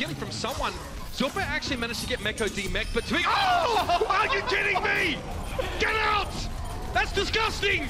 healing from someone. Zorba actually managed to get Meko demech, but TviQ. Oh! Are you kidding me? Get out! That's disgusting!